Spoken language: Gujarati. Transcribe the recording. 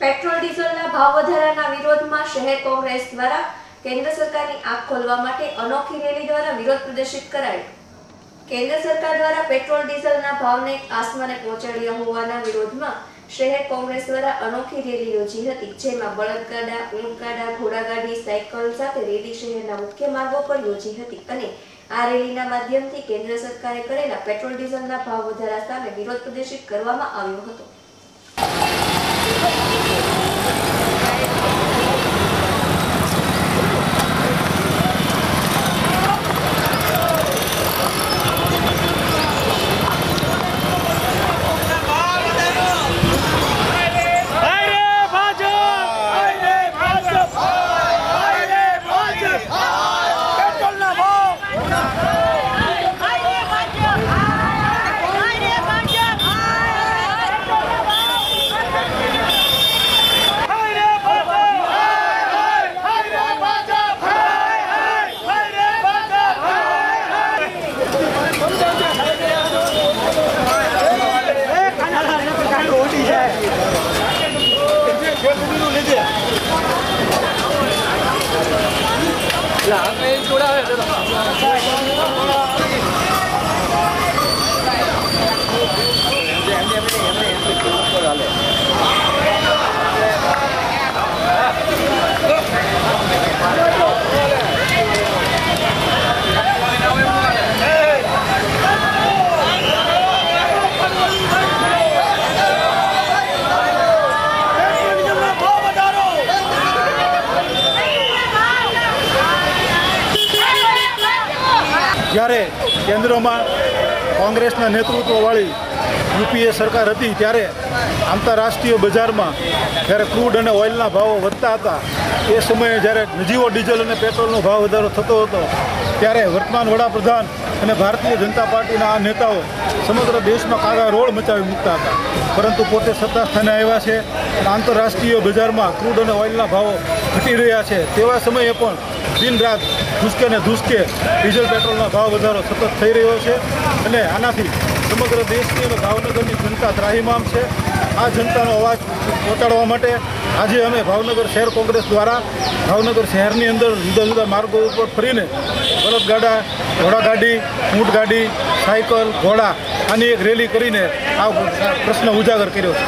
પેટ્રોલ, ડીઝલના ભાવ વધારાના વિરોધમાં શહેર કોંગ્રેસ દ્વારા કેન્દ્ર સરકારની આંખ ખોલવા માટે અનોખી રેલી દ્વારા વિરોધ પ્રદર્શિત કરાયો. કેન્દ્ર સરકાર દ્વારા પેટ્રોલ, ડીઝલના ભાવને આસમાને પહોંચાડ્યા હોવાના વિરોધમાં શહેર કોંગ્રેસ દ્વારા અનોખી રેલી યોજી હતી, જેમાં બળદગાડા, ઊંટગાડા, ઘોડાગાડી, સાયકલ સાથે રેલી શહેરના મુખ્ય માર્ગો પર યોજી હતી અને આ રેલીના માધ્યમથી કેન્દ્ર સરકારે કરેલા પેટ્રોલ, ડીઝલના ભાવ વધારા સામે વિરોધ પ્રદર્શિત કરવામાં આવ્યો હતો. Thank you. પેટ્રોલના ભાવ વધારો જ્યારે કેન્દ્રમાં કોંગ્રેસના નેતૃત્વવાળી યુપીએ સરકાર હતી, ત્યારે આંતરરાષ્ટ્રીય બજારમાં જ્યારે ક્રૂડ અને ઓઇલના ભાવો વધતા હતા, એ સમયે જ્યારે નજીવો ડીઝલ અને પેટ્રોલનો ભાવ વધારો થતો હતો, ત્યારે વર્તમાન વડાપ્રધાન અને ભારતીય જનતા પાર્ટીના આ નેતાઓ સમગ્ર દેશમાં કાળા રોડ મચાવી મૂકતા હતા. પરંતુ પોતે સત્તા સ્થાને આવ્યા છે આંતરરાષ્ટ્રીય બજારમાં ક્રૂડ અને ઓઇલના ભાવો ઘટી રહ્યા છે. તેવા સમયે પણ દિન રાત ધુસકે ને ધુસકે ડીઝલ પેટ્રોલનો ભાવ વધારો સતત થઈ રહ્યો છે અને આનાથી સમગ્ર દેશની અને ભાવનગરની જનતા ત્રાહીમામ છે. આ જનતાનો અવાજ પહોંચાડવા માટે આજે અમે ભાવનગર શહેર કોંગ્રેસ દ્વારા ભાવનગર શહેરની અંદર જુદા જુદા માર્ગો ઉપર ફરીને બળદગાડા, ઘોડાગાડી, ઊંટગાડી, સાયકલ, ઘોડા આની એક રેલી કરીને આ પ્રશ્ન ઉજાગર કર્યો છે.